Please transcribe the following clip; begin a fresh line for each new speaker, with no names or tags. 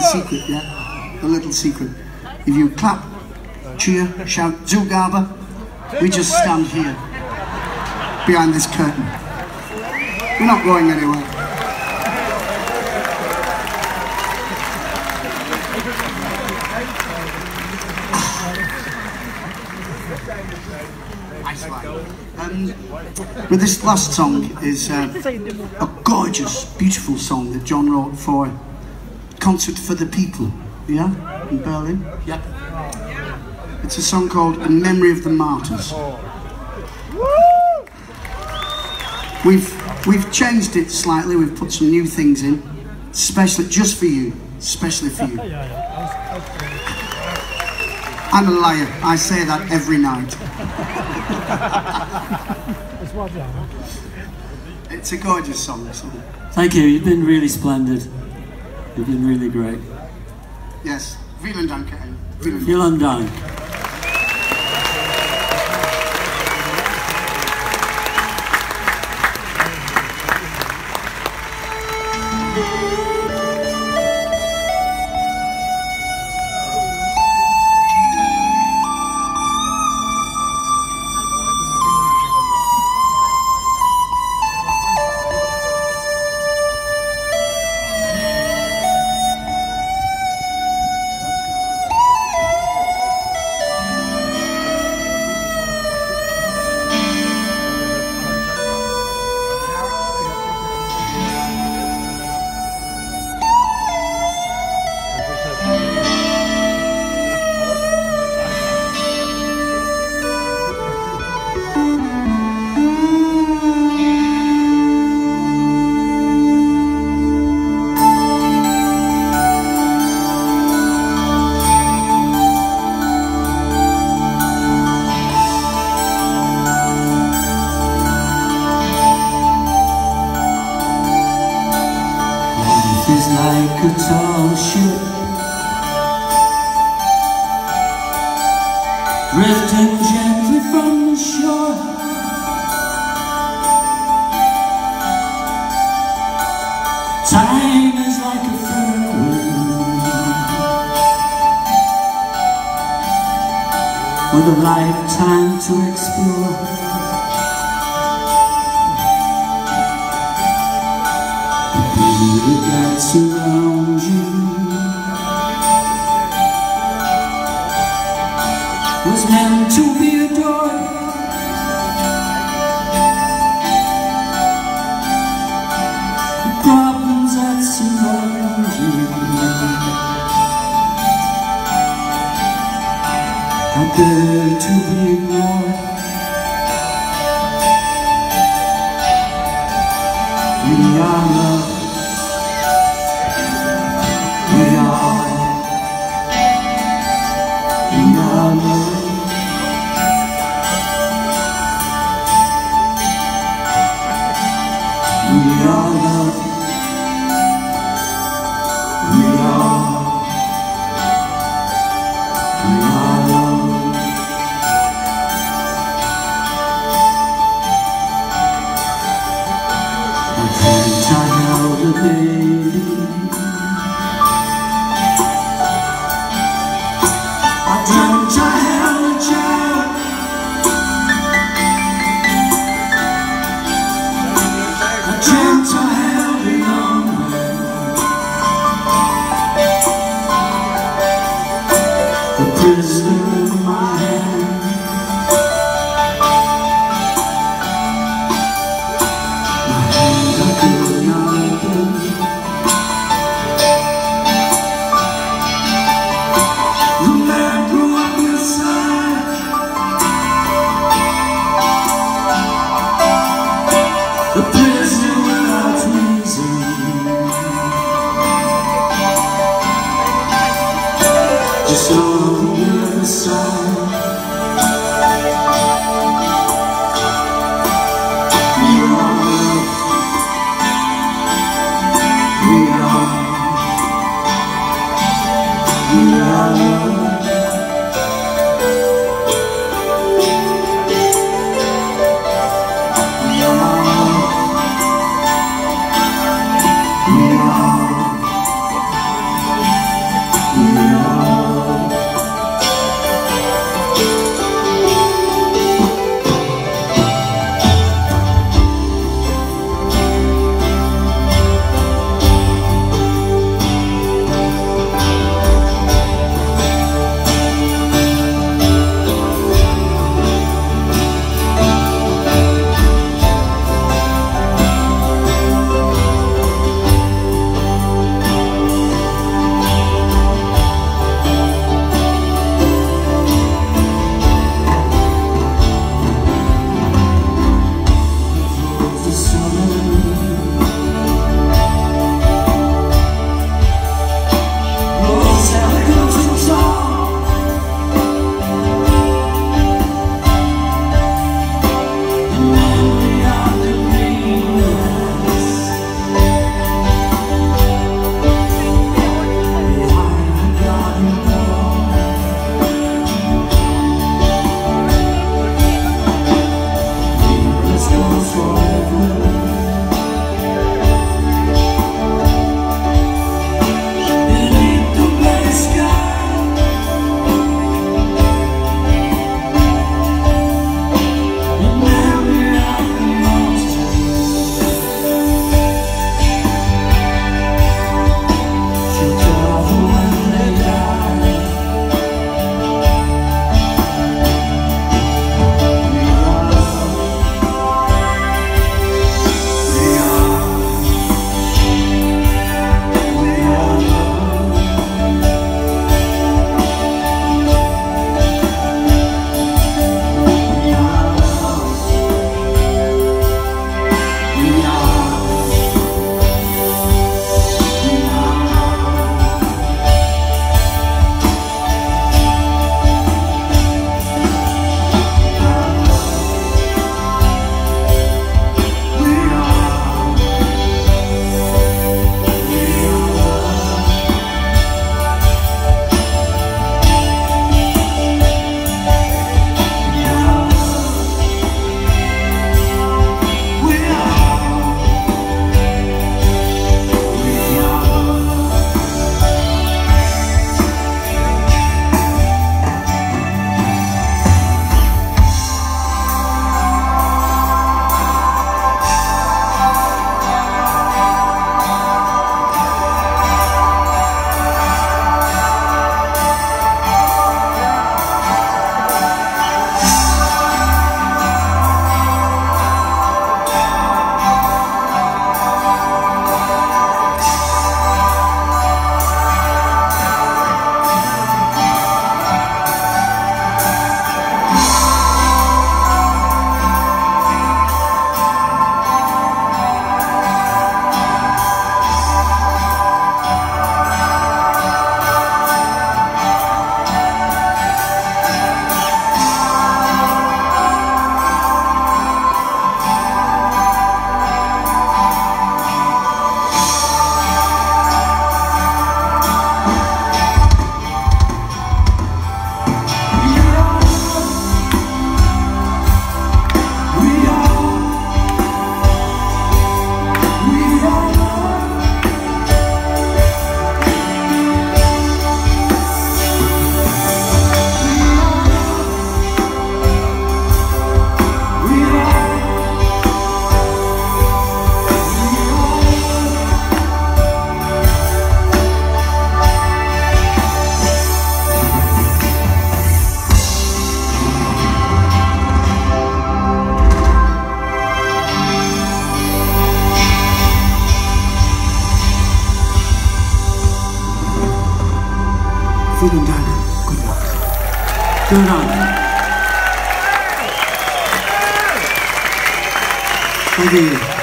little secret, yeah? A little secret. If you clap, cheer, shout Zugabe, we just stand here behind this curtain. We're not going anywhere. Um, but this last song is uh, a gorgeous, beautiful song that John wrote for Concert for the People, yeah, in Berlin.
Yep.
It's a song called In Memory of the Martyrs. We've we've changed it slightly. We've put some new things in, especially just for you, especially for you. I'm a liar. I say that every night. it's a gorgeous song. This one.
Thank you. You've been really splendid. You've been really great.
Yes. Vielen Dank. Vielen Dank.
Like a tall ship. Drifting gently from the shore. Time is like a whirlwind With a lifetime to explore beauty that you was meant to be adored. The problems that surround you better to be ignored. Man Vielen Dank.
Thank you.